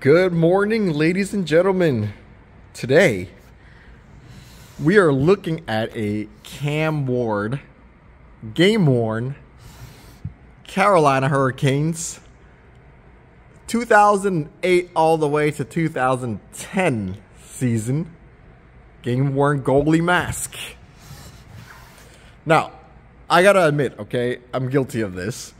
Good morning, ladies and gentlemen. Today, we are looking at a Cam Ward, game worn Carolina Hurricanes 2008 all the way to 2010 season game worn goalie mask. Now, I gotta admit, okay, I'm guilty of this.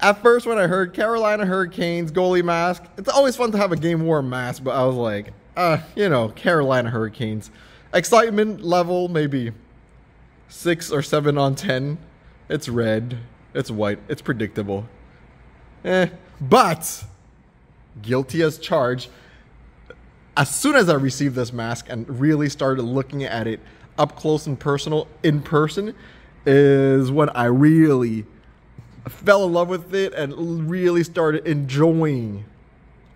At first, when I heard Carolina Hurricanes goalie mask, it's always fun to have a game worn mask, but I was like, uh, you know, Carolina Hurricanes. Excitement level, maybe six or seven on 10. It's red, it's white, it's predictable. Eh, but guilty as charged. As soon as I received this mask and really started looking at it up close and personal in person, is when I really fell in love with it and really started enjoying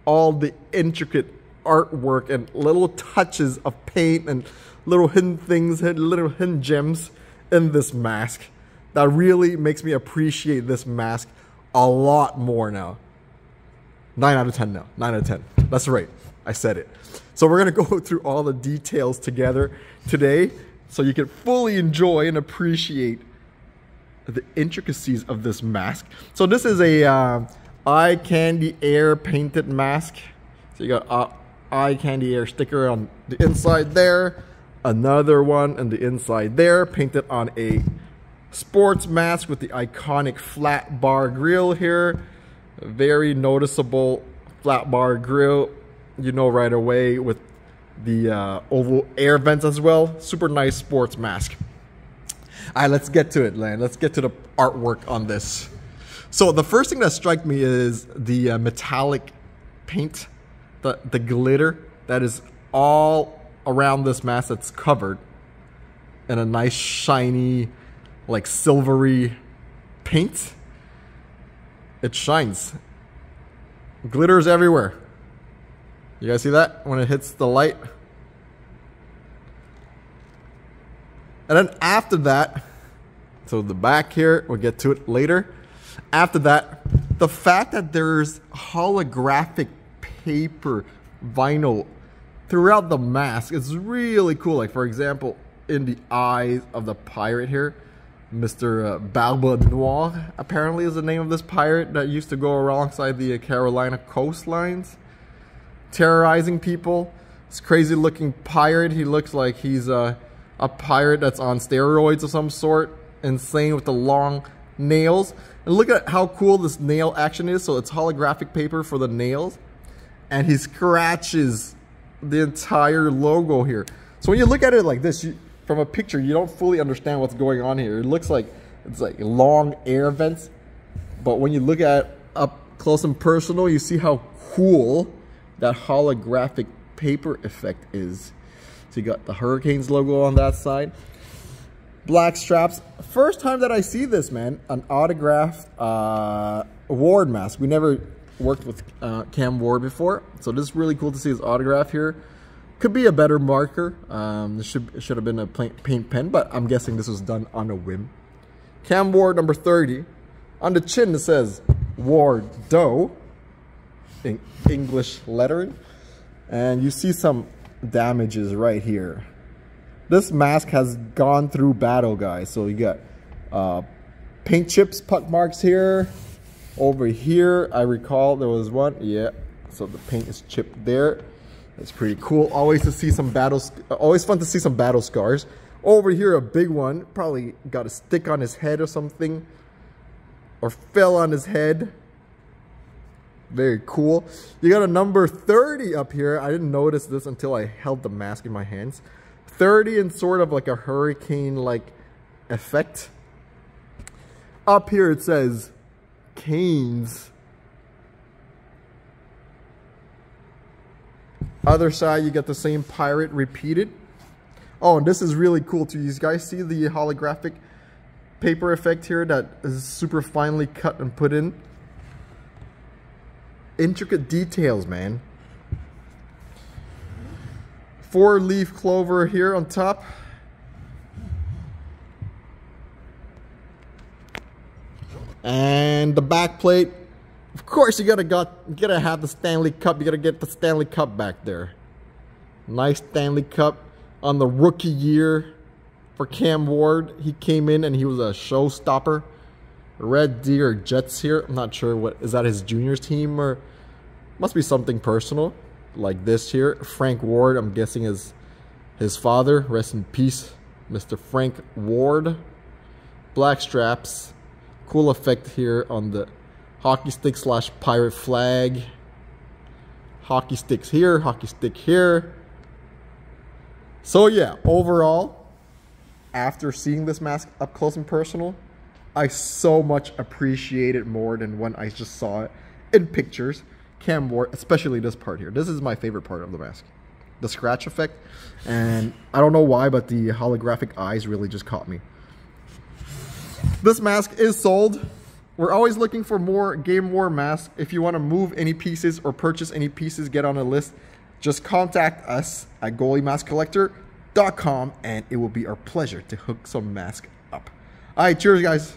all the intricate artwork and little touches of paint and little hidden things, little hidden gems in this mask that really makes me appreciate this mask a lot more now. 9 out of 10 now. 9 out of 10. That's right. I said it. So we're going to go through all the details together today so you can fully enjoy and appreciate the intricacies of this mask. So this is a uh, eye candy air painted mask. So you got uh, eye candy air sticker on the inside there, another one on the inside there, painted on a Sportmask with the iconic flat bar grill here. Very noticeable flat bar grill. You know right away with the uh, oval air vents as well. Super nice Sportmask. All right, let's get to it, Lan. Let's get to the artwork on this. So the first thing that struck me is the uh, metallic paint, the, the glitter that is all around this mask that's covered in a nice shiny, like silvery paint. It shines. Glitters everywhere. You guys see that when it hits the light? And then after that, so the back here, we'll get to it later. After that, the fact that there's holographic paper vinyl throughout the mask is really cool. Like for example, in the eyes of the pirate here, Mr. Uh, Barbe Noire apparently is the name of this pirate that used to go alongside the Carolina coastlines, terrorizing people. This crazy looking pirate. He looks like he's uh, a pirate that's on steroids of some sort. Insane with the long nails. And look at how cool this nail action is. So it's holographic paper for the nails. And he scratches the entire logo here. So when you look at it like this, you, from a picture, you don't fully understand what's going on here. It looks like it's like long air vents, but when you look at up close and personal, you see how cool that holographic paper effect is. So you got the Hurricanes logo on that side. Black straps. First time that I see this, man. An autographed uh, Ward mask. We never worked with uh, Cam Ward before. So this is really cool to see his autograph here. Could be a better marker. Um, this should, should have been a paint pen, but I'm guessing this was done on a whim. Cam Ward number 30. On the chin it says Ward Doe in English lettering. And you see some damages right here. This mask has gone through battle, guys. So you got uh, paint chips, puck marks here. Over here, I recall there was one. Yeah, so the paint is chipped there. That's pretty cool. Always to see some battles. Always fun to see some battle scars. Over here, a big one. Probably got a stick on his head or something. Or fell on his head. Very cool. You got a number 30 up here. I didn't notice this until I held the mask in my hands. 30 in sort of like a hurricane-like effect. Up here it says Canes Other side, you get the same pirate repeated. Oh, and this is really cool too. You guys see the holographic paper effect here that is super finely cut and put in? Intricate details, man. Four leaf clover here on top. And the back plate, Of course, you gotta got you gotta have the Stanley Cup. You gotta get the Stanley Cup back there. Nice Stanley Cup on the rookie year for Cam Ward. He came in and he was a showstopper. Red Deer Jets here. I'm not sure what is that his juniors team or must be something personal like this here. Frank Ward, I'm guessing is his father. Rest in peace, Mr. Frank Ward. Black straps. Cool effect here on the hockey stick slash pirate flag. Hockey sticks here, hockey stick here. So yeah, overall, after seeing this mask up close and personal, I so much appreciate it more than when I just saw it in pictures. Cam Ward, especially this part here. This is my favorite part of the mask. The scratch effect. And I don't know why, but the holographic eyes really just caught me. This mask is sold. We're always looking for more Game War masks. If you want to move any pieces or purchase any pieces, get on a list. Just contact us at goaliemaskcollector.com and it will be our pleasure to hook some mask up. All right, cheers, guys.